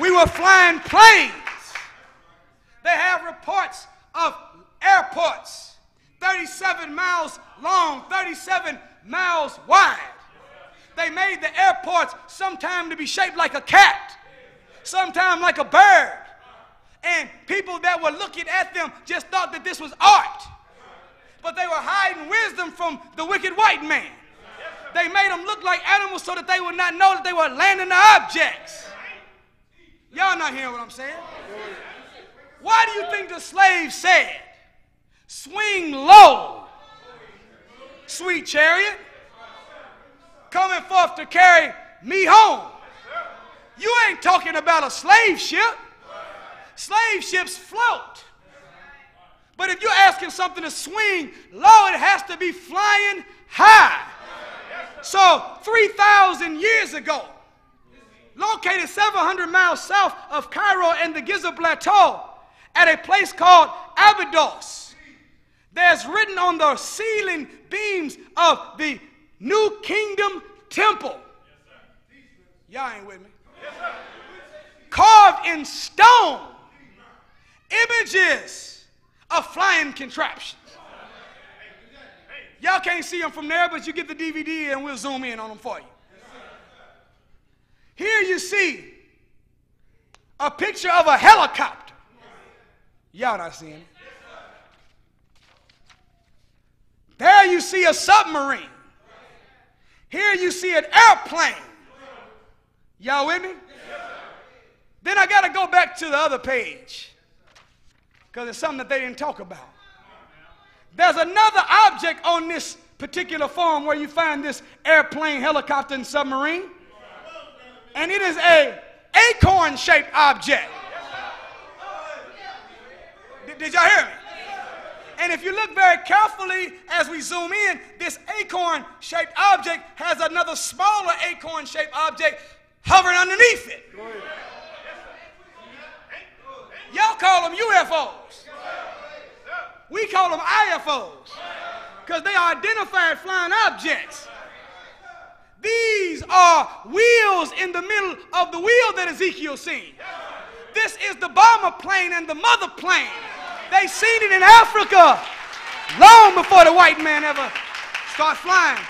We were flying planes. They have reports of airports 37 miles long, 37 miles wide. They made the airports sometime to be shaped like a cat, sometime like a bird. And people that were looking at them just thought that this was art. But they were hiding wisdom from the wicked white man. They made them look like animals so that they would not know that they were landing the objects. Y'all not hearing what I'm saying? Why do you think the slave said, Swing low, sweet chariot, coming forth to carry me home? You ain't talking about a slave ship. Slave ships float. But if you're asking something to swing low, it has to be flying high. So, 3,000 years ago, located 700 miles south of Cairo and the Giza Plateau, at a place called Abydos, there's written on the ceiling beams of the New Kingdom Temple. Y'all ain't with me. Carved in stone, images of flying contraptions. Y'all can't see them from there, but you get the DVD and we'll zoom in on them for you. Here you see a picture of a helicopter. Y'all not seeing it. There you see a submarine. Here you see an airplane. Y'all with me? Then I got to go back to the other page because it's something that they didn't talk about. There's another object on this particular farm where you find this airplane, helicopter, and submarine. And it is a acorn shaped object. Did, did y'all hear me? And if you look very carefully as we zoom in, this acorn shaped object has another smaller acorn shaped object hovering underneath it. Y'all call them UFOs. We call them IFOs because they are identified flying objects. Are wheels in the middle of the wheel that Ezekiel seen. This is the bomber plane and the mother plane. They seen it in Africa long before the white man ever started flying.